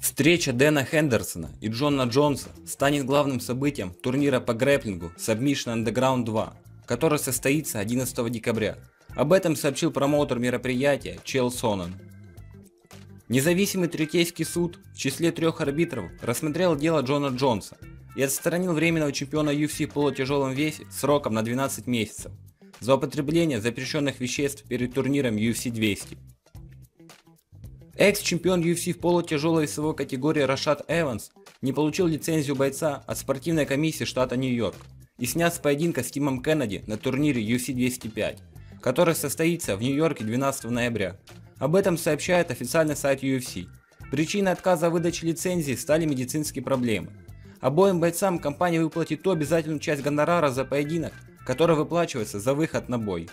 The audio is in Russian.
Встреча Дэна Хендерсона и Джона Джонса станет главным событием турнира по грэпплингу Submission Underground 2, который состоится 11 декабря. Об этом сообщил промоутер мероприятия Чел Сонан. Независимый третейский суд в числе трех арбитров рассмотрел дело Джона Джонса и отстранил временного чемпиона UFC в полутяжелом весе сроком на 12 месяцев за употребление запрещенных веществ перед турниром UFC 200. Экс-чемпион UFC в полутяжелой весовой категории Рашад Эванс не получил лицензию бойца от спортивной комиссии штата Нью-Йорк и снят с поединка с Тимом Кеннеди на турнире UFC 205, который состоится в Нью-Йорке 12 ноября. Об этом сообщает официальный сайт UFC. Причиной отказа выдачи лицензии стали медицинские проблемы. Обоим бойцам компания выплатит ту обязательную часть гонорара за поединок, который выплачивается за выход на бой.